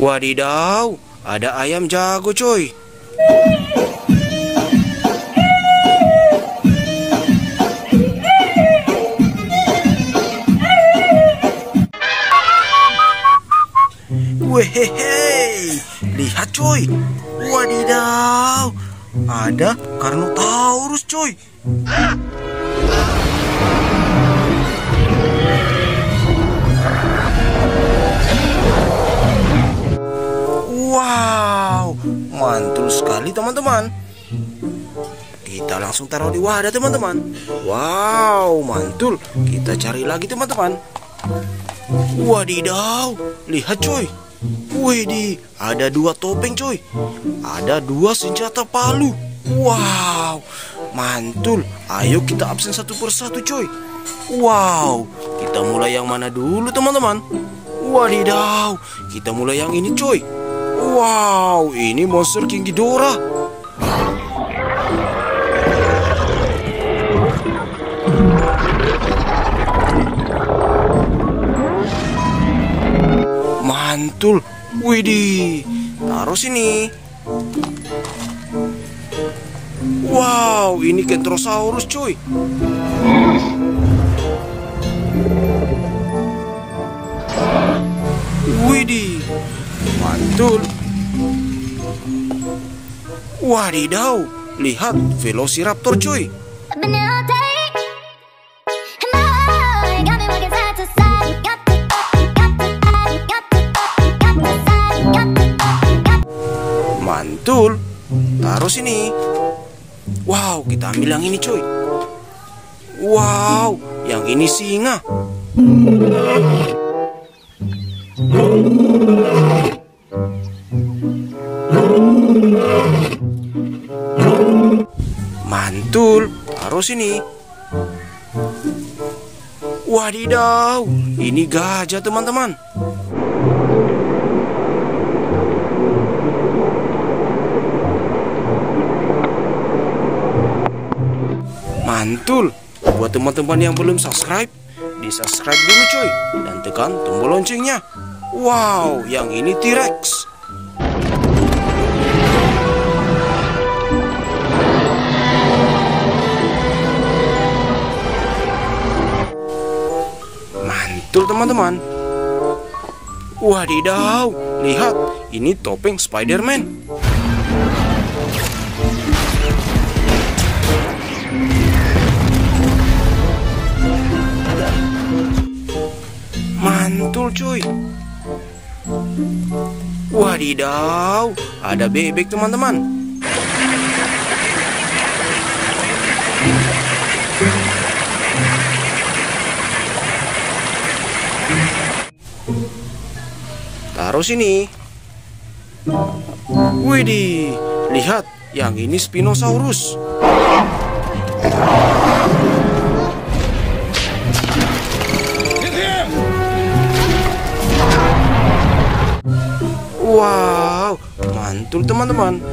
Wadidaw, ada ayam jago coy. Wehehe, lihat coy. Wadidaw, ada Carnotaurus coy. Teman-teman. Kita langsung taruh di wadah teman-teman. Wow, mantul. Kita cari lagi teman-teman. Wadidaw, lihat coy. Widih, ada dua topeng coy. Ada dua senjata palu. Wow, mantul. Ayo kita absen satu persatu coy. Wow, kita mulai yang mana dulu teman-teman? Wadidaw, kita mulai yang ini coy. Wow, ini monster King Ghidorah. Mantul. Widih, taruh sini. Wow, ini Kentrosaurus coy. Widih, mantul. Wadidaw, lihat Velociraptor got Mantul. Taruh sini. Wow, kita ambil yang ini coy. Wow, yang ini singa. Taruh sini. Wadidaw, ini gajah teman-teman. Mantul. Buat teman-teman yang belum subscribe, di subscribe dulu coy dan tekan tombol loncengnya. Wow, yang ini T-Rex. Mantul teman-teman. Wadidaw, lihat, ini topeng Spider-Man. Mantul cuy. Wadidaw, ada bebek teman-teman. Taruh sini. Widih, lihat, yang ini Spinosaurus. Wow, mantul teman-teman.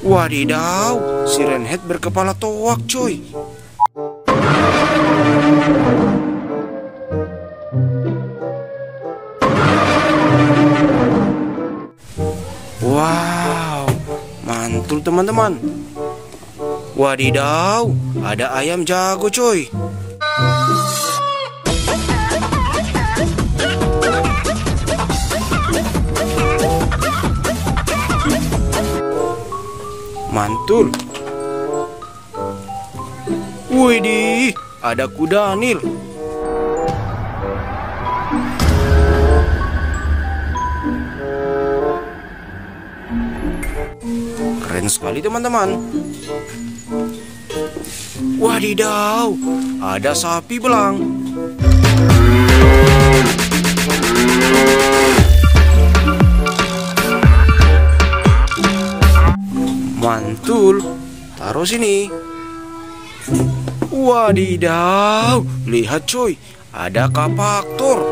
Wadidaw, si Renhead berkepala toak coy. Teman-teman. Wadidaw, ada ayam jago coy. Mantul. Widih, ada kuda Nil. Sekali teman-teman. Wadidaw, ada sapi belang. Mantul, taruh sini. Wadidaw, lihat coy, ada kapaktor.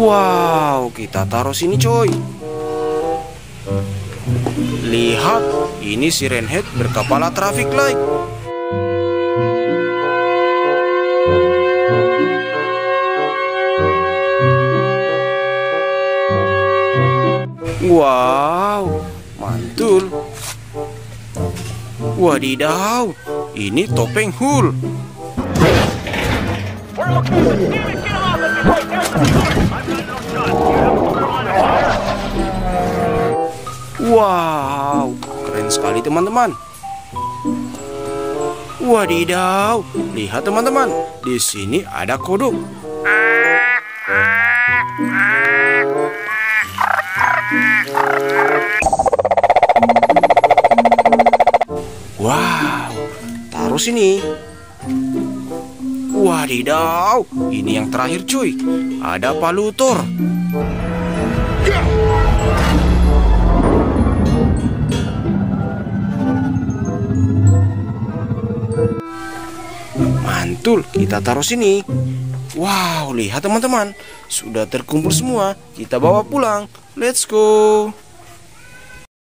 Wow, kita taruh sini coy. Lihat, ini si Renhead berkepala traffic light. Wow, mantul. Wadidaw, ini topeng Hul. Wow, keren sekali teman-teman. Wadidaw, lihat teman-teman, di sini ada kodok. Wow, taruh sini. Wadidaw, ini yang terakhir cuy. Ada palutor. Mantul, kita taruh sini. Wow, lihat teman-teman. Sudah terkumpul semua. Kita bawa pulang. Let's go.